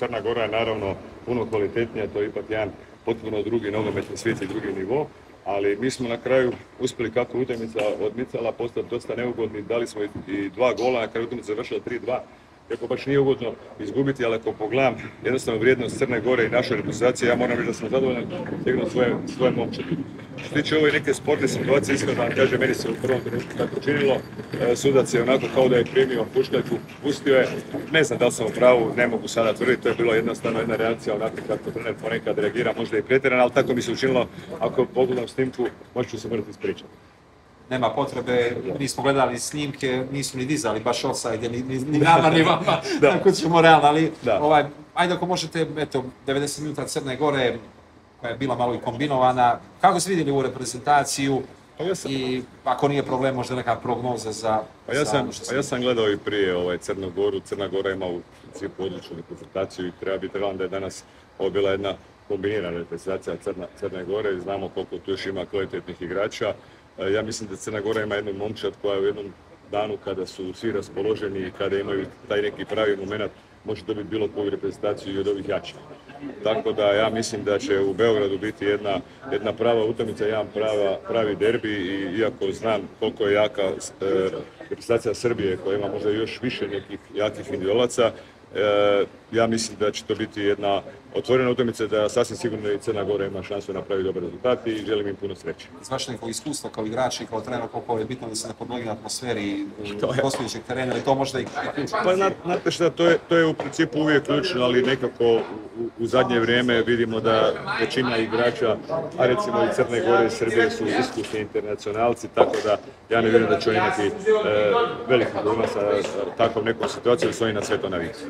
Crna Gora je naravno puno kvalitetnija, to je ipak jedan potpuno drugi nogometni svijet i drugi nivo, ali mi smo na kraju uspjeli kako utakmica odmicala postati dosta neugodni, dali smo i dva gola, na kraju utakmica završila 3-2, iako baš nije ugodno izgubiti, ali ako pogledam jednostavno vrijednost Crne Gore i naše reprezentacije, ja moram reći da sam zadovoljan sigurno svoje, svoje. Što tiče ove neke sportne situacije, iskreno vam kaže, meni se u prvom trenutku tako činilo, e, sudac je onako kao da je primio puškaljku, pustio je, ne znam da li sam u pravu, ne mogu sada tvrditi, to je bilo jednostavno jedna reakcija onako kako trener ponekad reagira, možda i pretjeran, ali tako mi se učinilo, ako pogledam snimku, možda ću se morati ispričati. Nema potrebe, nismo gledali snimke, nisu ni dizali baš offside, ni, ni, ni nama, ni vama, tako ćemo realno, ali ovaj, ajde ako možete, eto, 90 minuta Crne Gore, koja je bila malo i kombinovana, kako ste vidjeli ovu reprezentaciju, pa ja sam, i ako nije problem možda neka prognoza za... Pa ja sam, pa ja sam gledao i prije ovaj, Crnu Goru, Crna Gora ima u principu odličnu reprezentaciju i treba biti realno da je danas ovo bila jedna kombinirana reprezentacija Crne Gore. I znamo koliko tu još ima kvalitetnih igrača. E, ja mislim da Crna Gora ima jednu momčad koja u jednom danu kada su svi raspoloženi i kada imaju taj neki pravi moment može dobiti bilo koju reprezentaciju i od ovih jačih. Tako da ja mislim da će u Beogradu biti jedna, jedna prava utakmica, jedan prava, pravi derbi i iako znam koliko je jaka e, reprezentacija Srbije koja ima možda još više nekih jakih individualaca, E, ja mislim da će to biti jedna otvorena utakmica da sasvim sigurno i Crna Gora ima šansu napraviti dobar rezultat i želim im puno sreće. Iz vašeg nekog iskustva kao igrači, kao trener, koliko je bitno da se ne podlogi na atmosferi postojećeg terena, ili to možda i Pa znate šta, to je, to je u principu uvijek ključno, ali nekako u, u zadnje vrijeme vidimo da većina igrača, a recimo i Crne Gore i Srbije su iskusni internacionalci, tako da ja ne vjerujem da će oni imati e, veliki problema sa takvom nekom situacijom, jer su oni na sve to navikli.